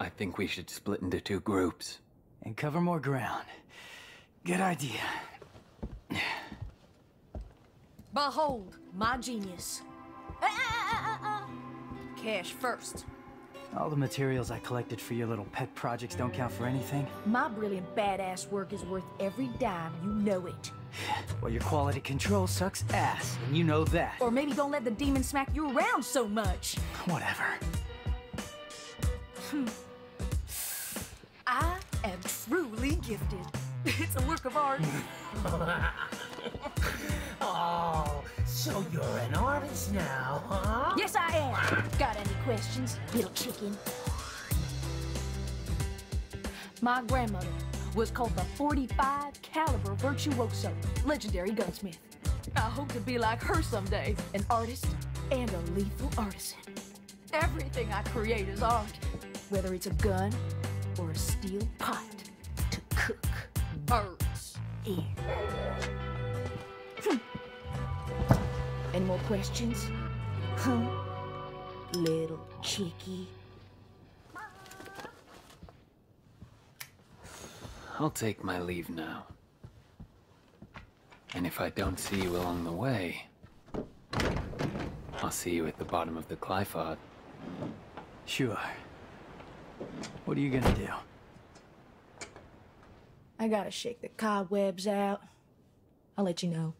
I think we should split into two groups. And cover more ground. Good idea. Behold, my genius. Cash first. All the materials I collected for your little pet projects don't count for anything? My brilliant badass work is worth every dime, you know it. Well, your quality control sucks ass, and you know that. Or maybe don't let the demon smack you around so much. Whatever. Hmm. Am truly gifted. It's a work of art. Oh, so you're an artist now, huh? yes, I am. Got any questions, little chicken? My grandmother was called the 45 caliber virtuoso, legendary gunsmith. I hope to be like her someday, an artist and a lethal artisan. Everything I create is art, whether it's a gun or a steel pot to cook birds in. Hmm. Any more questions? Huh? Little chickie. I'll take my leave now. And if I don't see you along the way, I'll see you at the bottom of the Qliphoth. Sure. What are you gonna do? I gotta shake the cobwebs out. I'll let you know.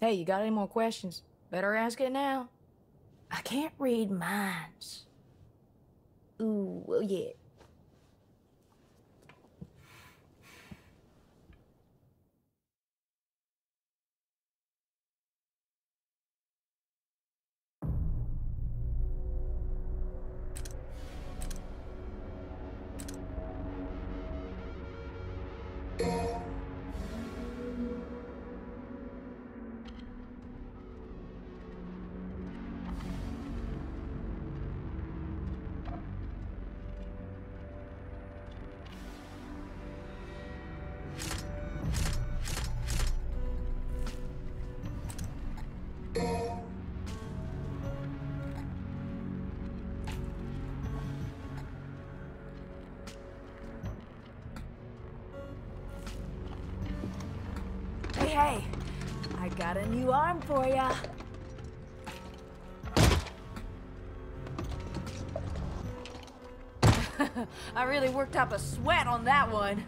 Hey, you got any more questions? Better ask it now. I can't read minds. Ooh, well, yeah. Got a new arm for ya. I really worked up a sweat on that one.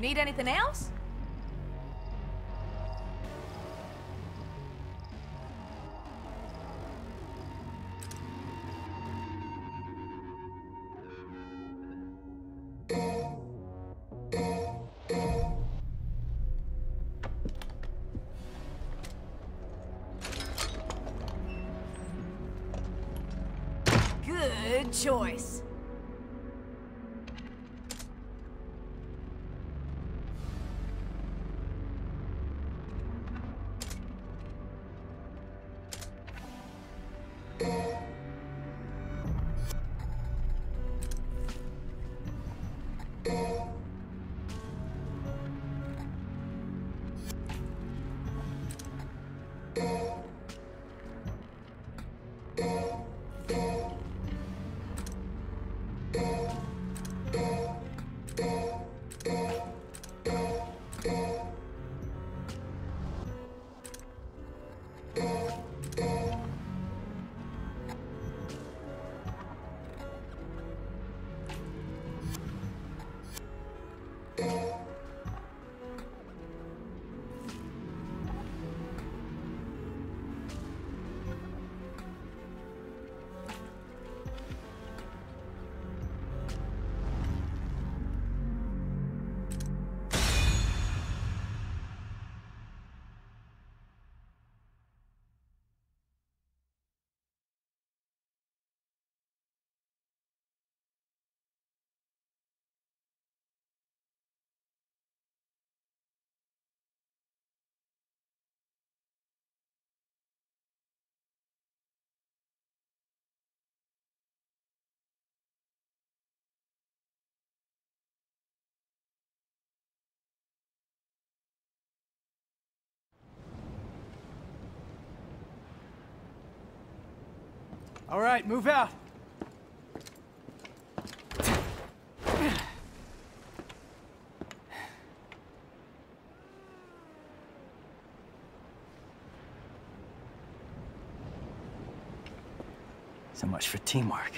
You need anything else? Good choice. All right, move out. So much for teamwork.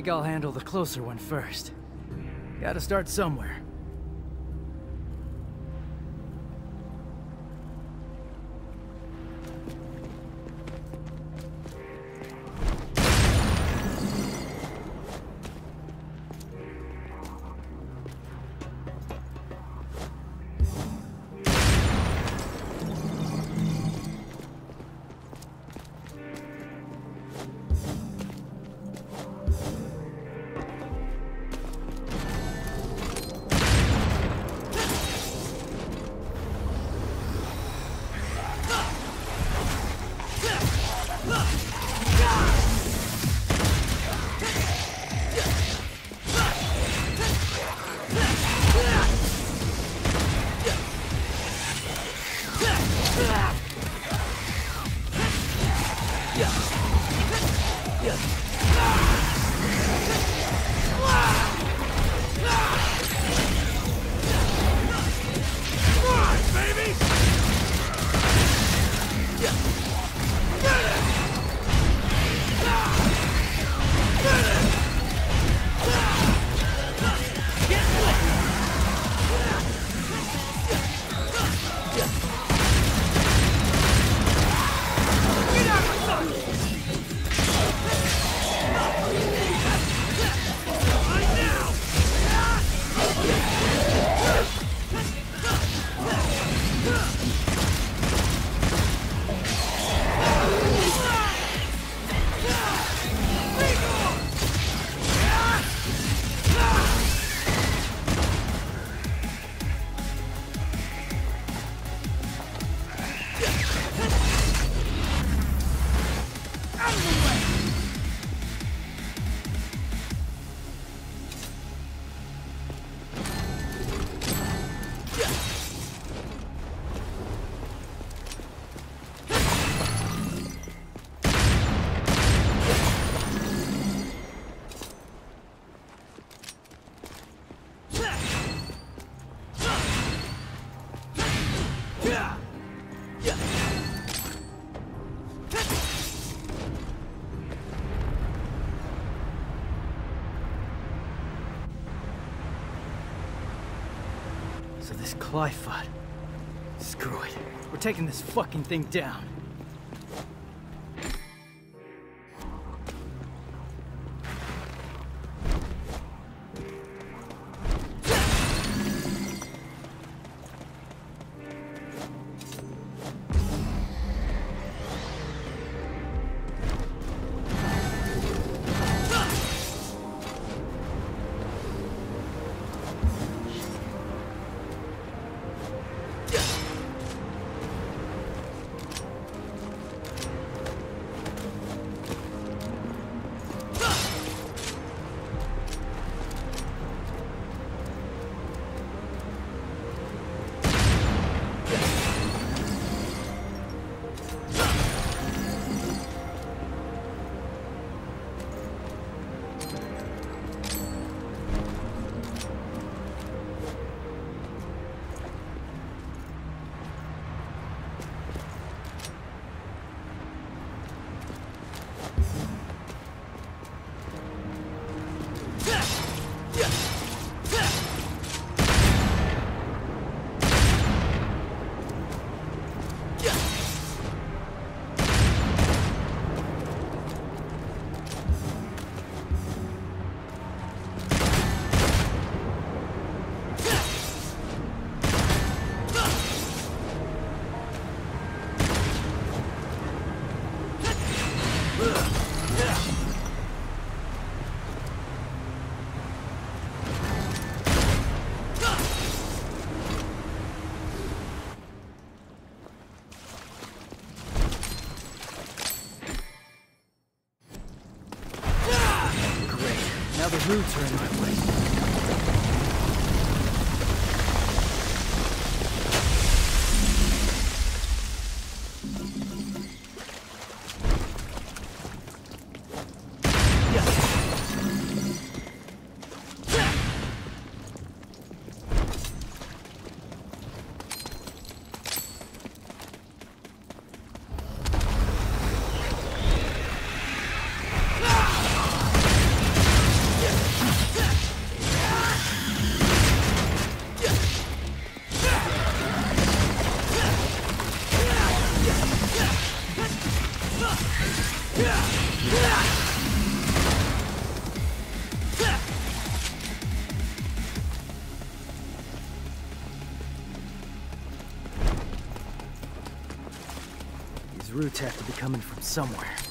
Think I'll handle the closer one first. Gotta start somewhere. Qliphoth. Screw it. We're taking this fucking thing down. Roots are roots have to be coming from somewhere.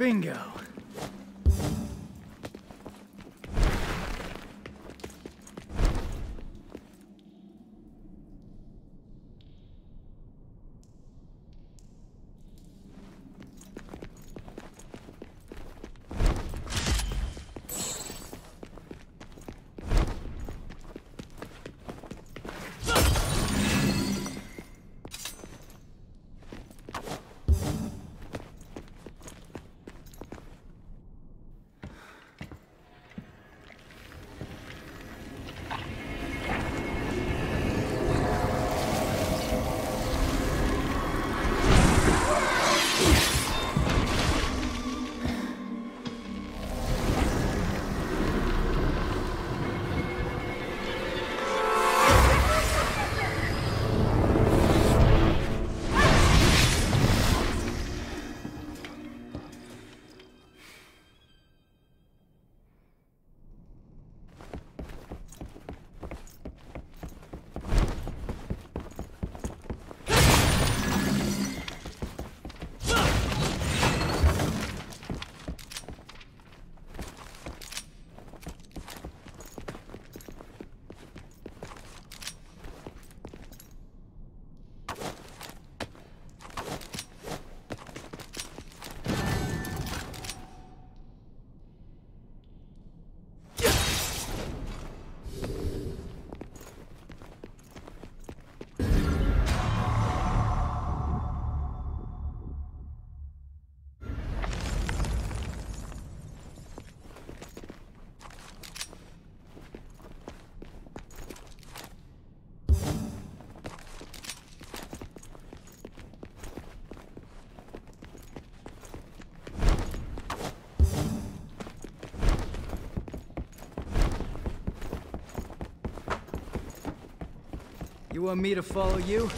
Bingo. You want me to follow you?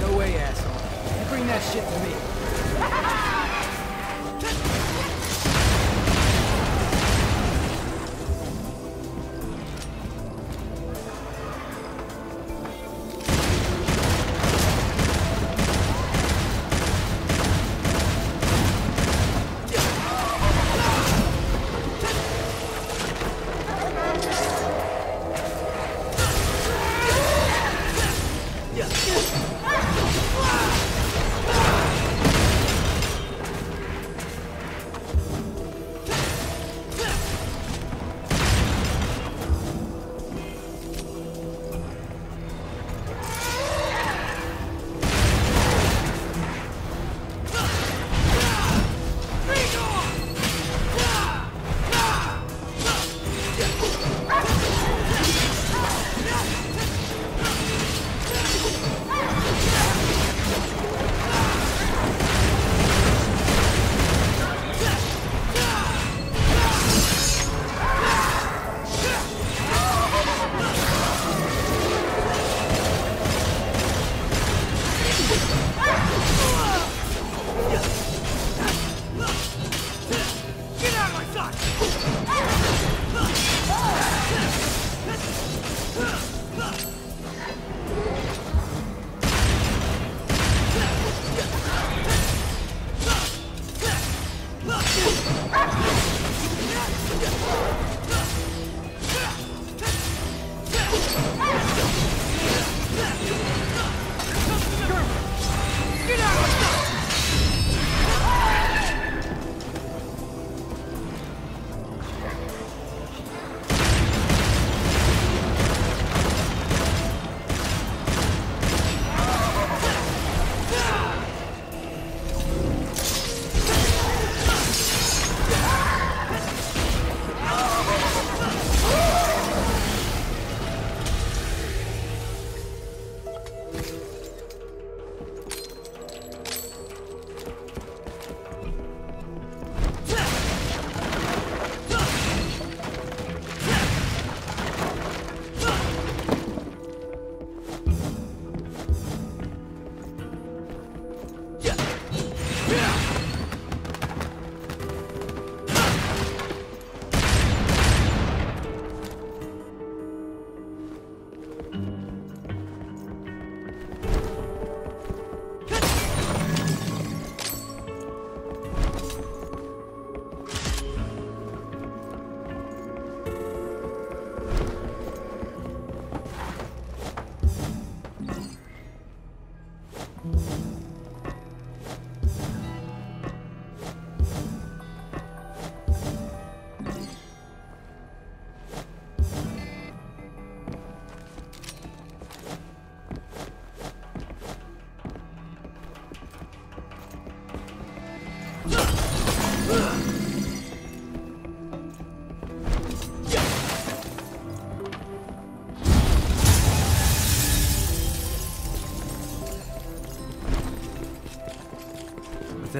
No way, asshole. You bring that shit to me.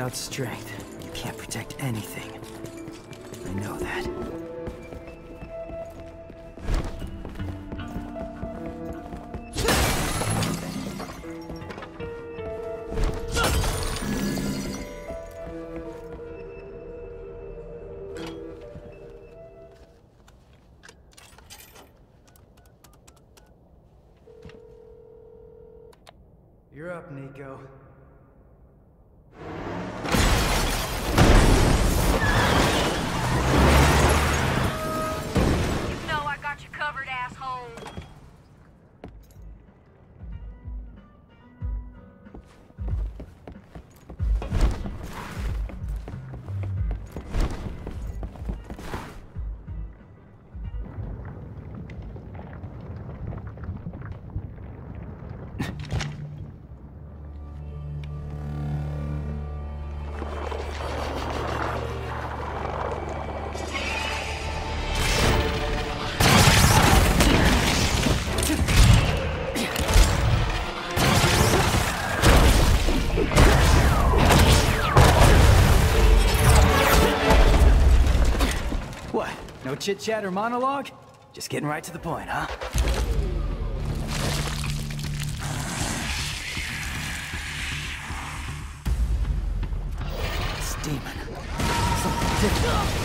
Without strength, you can't protect anything. chit chat or monologue? Just getting right to the point, huh? This demon. Something different.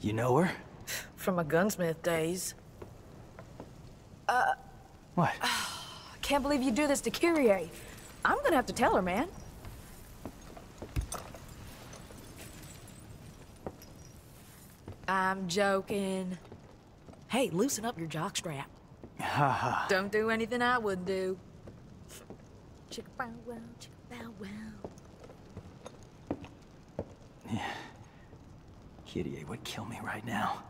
You know her? From my gunsmith days. Uh... What? Can't believe you do this to Kyrie. I'm gonna have to tell her, man. I'm joking. Hey, loosen up your jockstrap. Don't do anything I wouldn't do. Chicka bow wow, chicka bow wow. Kitty would kill me right now.